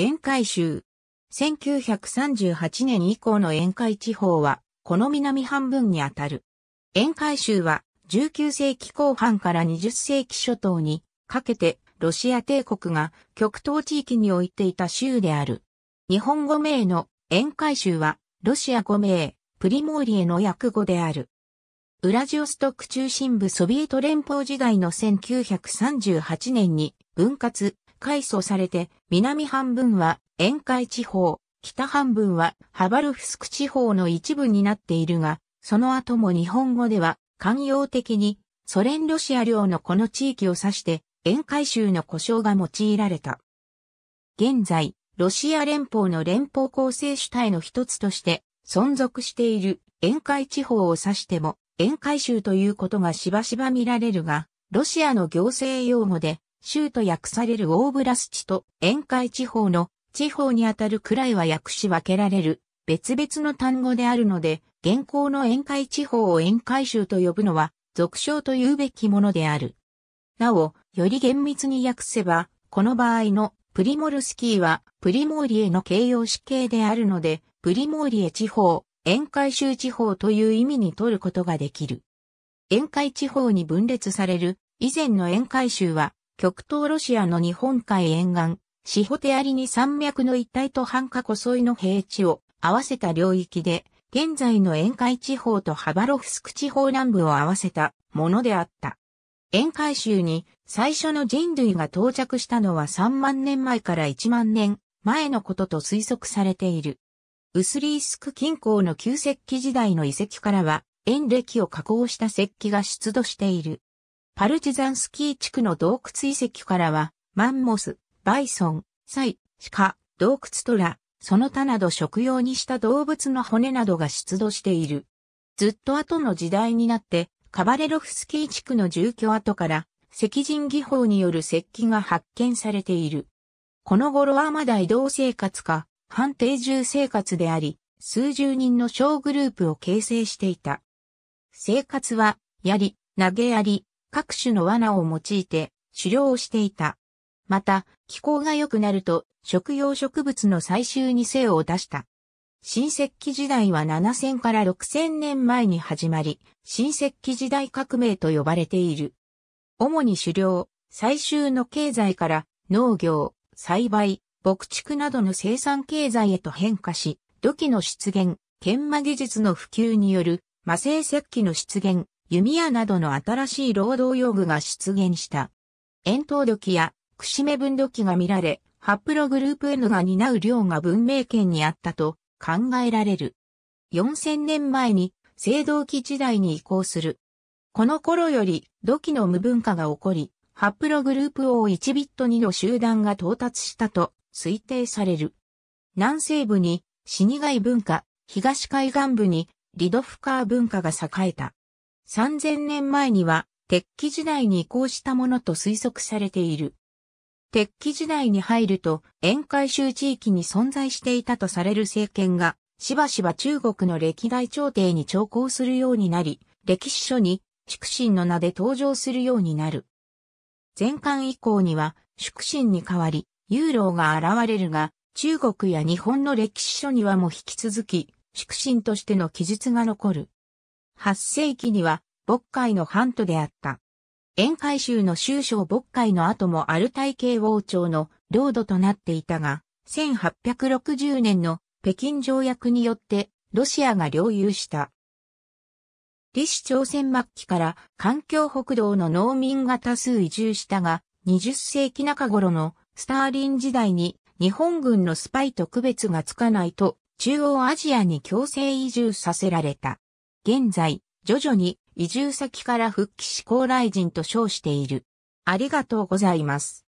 沿海州。1938年以降の沿海地方は、この南半分にあたる。沿海州は、19世紀後半から20世紀初頭にかけて、ロシア帝国が極東地域に置いていた州である。日本語名の沿海州は、ロシア語名、プリモーリエの訳語である。ウラジオストク中心部ソビエト連邦時代の1938年に分割、改装されて、南半分は沿海地方、北半分はハバルフスク地方の一部になっているが、その後も日本語では寛容的にソ連ロシア領のこの地域を指して沿海州の呼称が用いられた。現在、ロシア連邦の連邦構成主体の一つとして存続している沿海地方を指しても沿海州ということがしばしば見られるが、ロシアの行政用語で州と訳されるオーブラスチと沿海地方の地方にあたるくらいは訳し分けられる別々の単語であるので、現行の沿海地方を沿海州と呼ぶのは俗称と言うべきものである。なお、より厳密に訳せば、この場合のプリモルスキーはプリモーリエの形容詞形であるので、プリモーリエ地方、沿海州地方という意味に取ることができる。沿海地方に分裂される以前の沿海州は極東ロシアの日本海沿岸、シホテアリニ山脈の一帯と半下湖沿いの平地を合わせた領域で、現在の沿海地方とハバロフスク地方南部を合わせたものであった。沿海州に最初の人類が到着したのは3万年前から1万年前のことと推測されている。ウスリースク近郊の旧石器時代の遺跡からは、円暦を加工した石器が出土している。パルチザンスキー地区の洞窟遺跡からは、マンモス、バイソン、サイ、鹿、洞窟トラ、その他など食用にした動物の骨などが出土している。ずっと後の時代になって、カバレロフスキー地区の住居跡から、石人技法による石器が発見されている。この頃はまだ移動生活か、半定住生活であり、数十人の小グループを形成していた。生活は、槍、投げ槍、各種の罠を用いて狩猟をしていた。また、気候が良くなると食用植物の採集に精を出した。新石器時代は7000から6000年前に始まり、新石器時代革命と呼ばれている。主に狩猟、採集の経済から農業、栽培、牧畜などの生産経済へと変化し、土器の出現、研磨技術の普及による魔性石器の出現、弓矢などの新しい労働用具が出現した。円筒土器や串目分土器が見られ、ハプログループ N が担う量が文明圏にあったと考えられる。4000年前に青銅器時代に移行する。この頃より土器の無文化が起こり、ハプログループ O1 ビット2の集団が到達したと推定される。南西部に死に貝文化、東海岸部にリドフカー文化が栄えた。3000年前には、鉄器時代に移行したものと推測されている。鉄器時代に入ると、沿海州地域に存在していたとされる政権が、しばしば中国の歴代朝廷に徴工するようになり、歴史書に、祝神の名で登場するようになる。前漢以降には、祝神に代わり、ユーロが現れるが、中国や日本の歴史書にはも引き続き、祝神としての記述が残る。8世紀には、渤海の藩都であった。沿海州の州省渤海の後もアルタイ系王朝の領土となっていたが、1860年の北京条約によってロシアが領有した。李氏朝鮮末期から環境北道の農民が多数移住したが、20世紀中頃のスターリン時代に日本軍のスパイと区別がつかないと中央アジアに強制移住させられた。現在、徐々に移住先から復帰し高麗人と称している。ありがとうございます。